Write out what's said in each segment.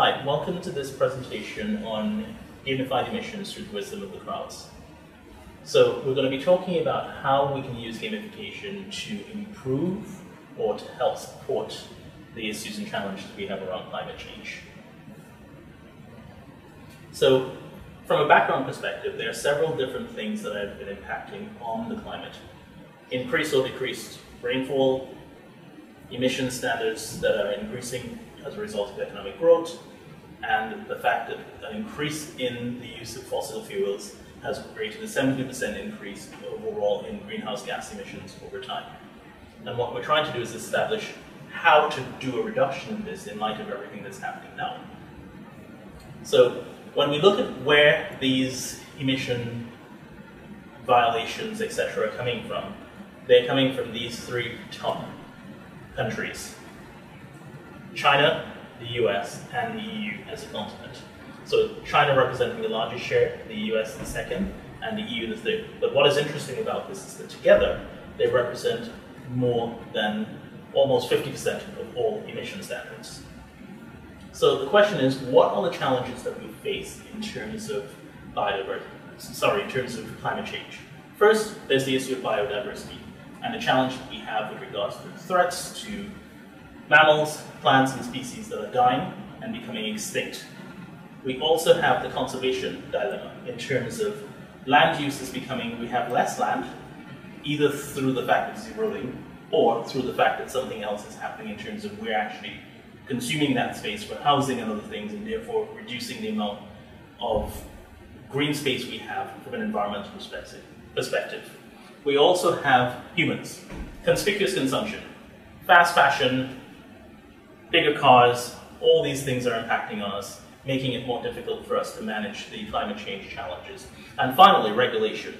Hi, welcome to this presentation on gamified emissions through the wisdom of the crowds. So we're going to be talking about how we can use gamification to improve or to help support the issues and challenges we have around climate change. So from a background perspective, there are several different things that have been impacting on the climate. Increased or decreased rainfall, emission standards that are increasing as a result of economic growth, and the fact that an increase in the use of fossil fuels has created a 70% increase overall in greenhouse gas emissions over time. And what we're trying to do is establish how to do a reduction in this in light of everything that's happening now. So when we look at where these emission violations, etc., are coming from, they're coming from these three top countries. China, the US, and the EU as a continent. So China representing the largest share, the US the second, and the EU the third. But what is interesting about this is that together they represent more than almost 50% of all emission standards. So the question is, what are the challenges that we face in terms of biodiversity? Sorry, in terms of climate change. First, there's the issue of biodiversity and the challenge that we have with regards to threats to mammals, plants, and species that are dying and becoming extinct. We also have the conservation dilemma in terms of land use is becoming, we have less land, either through the fact of eroding or through the fact that something else is happening in terms of we're actually consuming that space for housing and other things and therefore reducing the amount of green space we have from an environmental perspective. perspective. We also have humans, conspicuous consumption, fast fashion, bigger cars, all these things are impacting on us, making it more difficult for us to manage the climate change challenges. And finally, regulation.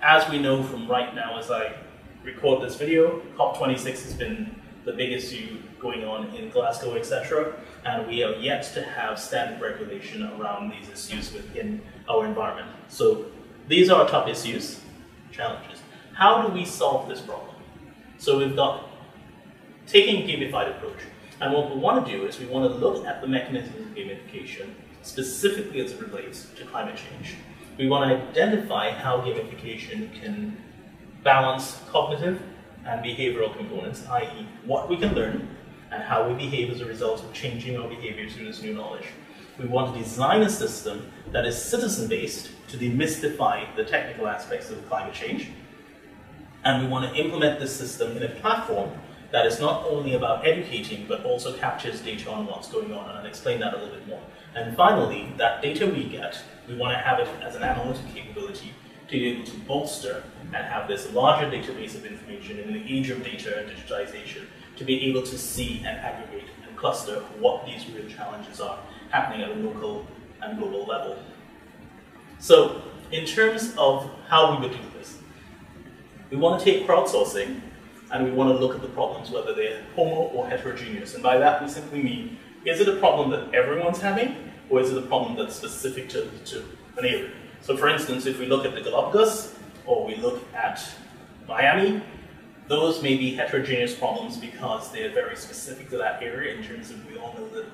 As we know from right now, as I record this video, COP26 has been the big issue going on in Glasgow, etc. And we are yet to have standard regulation around these issues within our environment. So these are our top issues, challenges. How do we solve this problem? So we've got taking gamified approach. And what we want to do is we want to look at the mechanisms of gamification specifically as it relates to climate change. We want to identify how gamification can balance cognitive and behavioral components, i.e. what we can learn and how we behave as a result of changing our behavior through this new knowledge. We want to design a system that is citizen-based to demystify the technical aspects of climate change. And we want to implement this system in a platform that is not only about educating, but also captures data on what's going on, and I'll explain that a little bit more. And finally, that data we get, we want to have it as an analytic capability to be able to bolster and have this larger database of information in the age of data and digitization to be able to see and aggregate and cluster what these real challenges are happening at a local and global level. So, in terms of how we would do this, we want to take crowdsourcing and we want to look at the problems, whether they're homo or heterogeneous. And by that, we simply mean is it a problem that everyone's having, or is it a problem that's specific to, to an area? So, for instance, if we look at the Galapagos, or we look at Miami, those may be heterogeneous problems because they're very specific to that area in terms of we all know that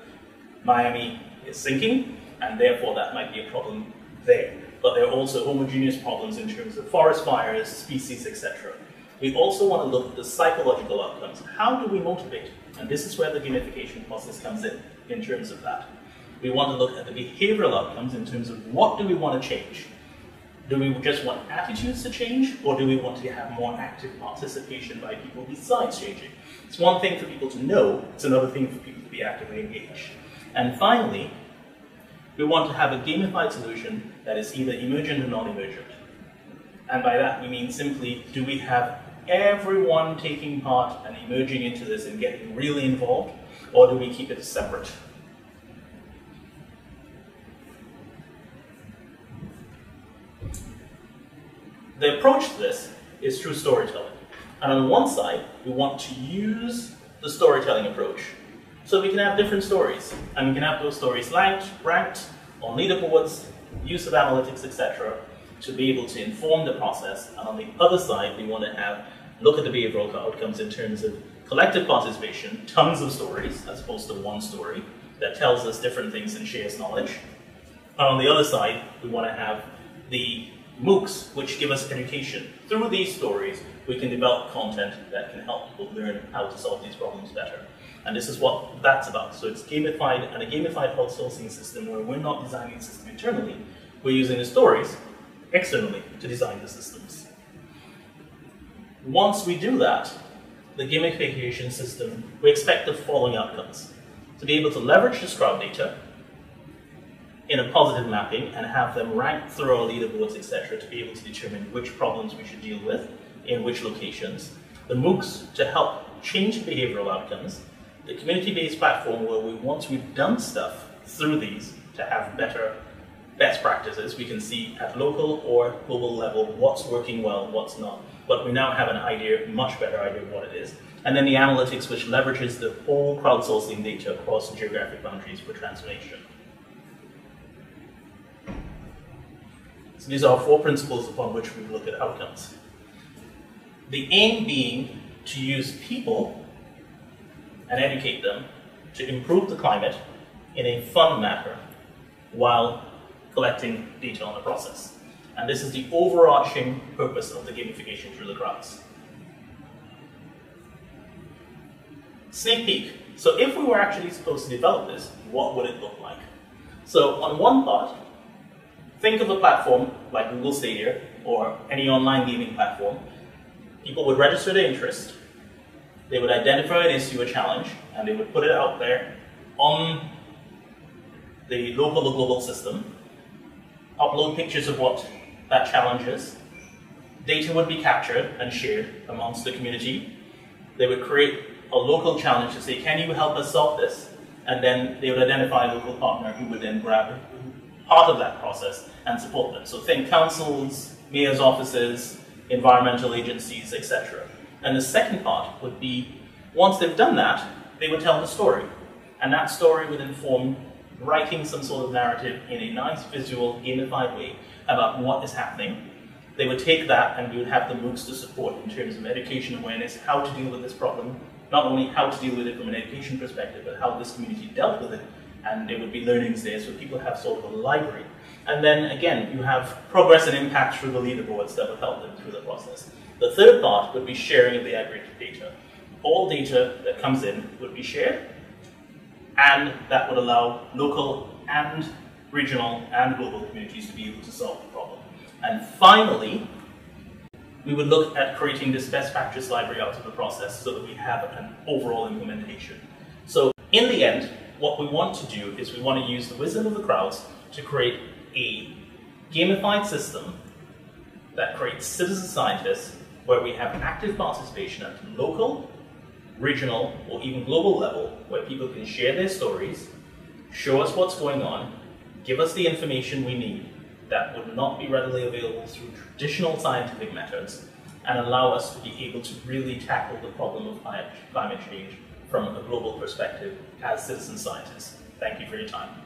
Miami is sinking, and therefore that might be a problem there. But there are also homogeneous problems in terms of forest fires, species, etc. We also want to look at the psychological outcomes. How do we motivate? And this is where the gamification process comes in, in terms of that. We want to look at the behavioral outcomes in terms of what do we want to change? Do we just want attitudes to change, or do we want to have more active participation by people besides changing? It's one thing for people to know, it's another thing for people to be actively engaged. And finally, we want to have a gamified solution that is either emergent or non-emergent. And by that we mean simply, do we have everyone taking part and emerging into this and getting really involved, or do we keep it separate? The approach to this is through storytelling. And on one side, we want to use the storytelling approach. So we can have different stories, and we can have those stories ranked, ranked on leaderboards, use of analytics, etc., to be able to inform the process. And on the other side, we want to have look at the behavioral outcomes in terms of collective participation, tons of stories, as opposed to one story, that tells us different things and shares knowledge. And on the other side, we want to have the MOOCs, which give us education. Through these stories, we can develop content that can help people learn how to solve these problems better. And this is what that's about. So it's gamified and a gamified outsourcing system where we're not designing the system internally, we're using the stories externally to design the systems. Once we do that, the gamification system, we expect the following outcomes. To be able to leverage this crowd data in a positive mapping and have them rank through our leaderboards, etc., to be able to determine which problems we should deal with in which locations. The MOOCs to help change behavioral outcomes. The community-based platform where we, once we've done stuff through these to have better best practices, we can see at local or global level what's working well, what's not. But we now have an idea, much better idea of what it is. And then the analytics, which leverages the whole crowdsourcing data across geographic boundaries for transformation. So these are four principles upon which we look at outcomes. The aim being to use people and educate them to improve the climate in a fun manner while collecting data on the process. And this is the overarching purpose of the gamification through the crowds. Sneak peek. So if we were actually supposed to develop this, what would it look like? So on one part, think of a platform like Google Stadia or any online gaming platform. People would register their interest, they would identify an issue, a challenge, and they would put it out there on the local or global system upload pictures of what that challenges. Data would be captured and shared amongst the community. They would create a local challenge to say, can you help us solve this? And then they would identify a local partner who would then grab part of that process and support them. So think councils, mayor's offices, environmental agencies, etc. And the second part would be, once they've done that, they would tell the story. And that story would inform writing some sort of narrative in a nice visual, gamified way about what is happening. They would take that and we would have the MOOCs to support in terms of education awareness, how to deal with this problem, not only how to deal with it from an education perspective, but how this community dealt with it. And there would be learnings there, so people have sort of a library. And then again, you have progress and impact through the leaderboards that would help them through the process. The third part would be sharing of the aggregated data. All data that comes in would be shared, and that would allow local and regional and global communities to be able to solve the problem. And finally, we would look at creating this best practice library out of the process so that we have an overall implementation. So in the end, what we want to do is we want to use the wisdom of the crowds to create a gamified system that creates citizen scientists where we have active participation at local, regional, or even global level where people can share their stories, show us what's going on, give us the information we need that would not be readily available through traditional scientific methods, and allow us to be able to really tackle the problem of climate change from a global perspective as citizen scientists. Thank you for your time.